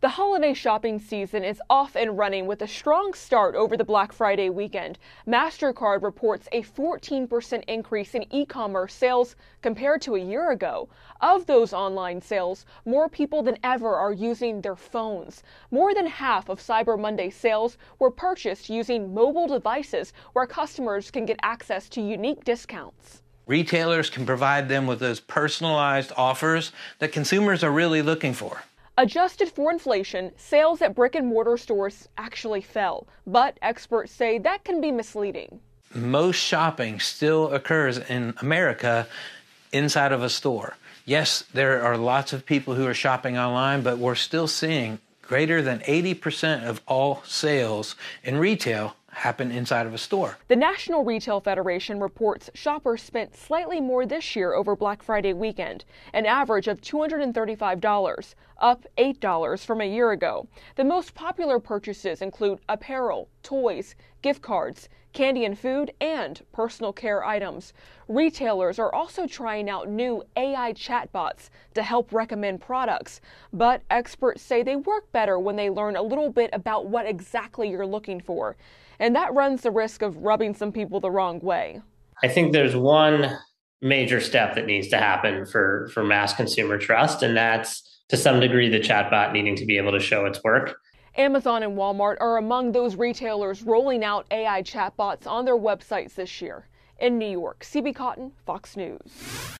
The holiday shopping season is off and running with a strong start over the Black Friday weekend. MasterCard reports a 14% increase in e commerce sales compared to a year ago. Of those online sales, more people than ever are using their phones. More than half of Cyber Monday sales were purchased using mobile devices where customers can get access to unique discounts. Retailers can provide them with those personalized offers that consumers are really looking for. Adjusted for inflation, sales at brick and mortar stores actually fell, but experts say that can be misleading. Most shopping still occurs in America inside of a store. Yes, there are lots of people who are shopping online, but we're still seeing greater than 80% of all sales in retail happen inside of a store. The National Retail Federation reports shoppers spent slightly more this year over Black Friday weekend, an average of $235, up $8 from a year ago. The most popular purchases include apparel, toys, gift cards, candy and food, and personal care items. Retailers are also trying out new AI chatbots to help recommend products, but experts say they work better when they learn a little bit about what exactly you're looking for and that runs the risk of rubbing some people the wrong way. I think there's one major step that needs to happen for for mass consumer trust, and that's to some degree the chatbot needing to be able to show its work. Amazon and Walmart are among those retailers rolling out AI chatbots on their websites this year. In New York, CB Cotton, Fox News.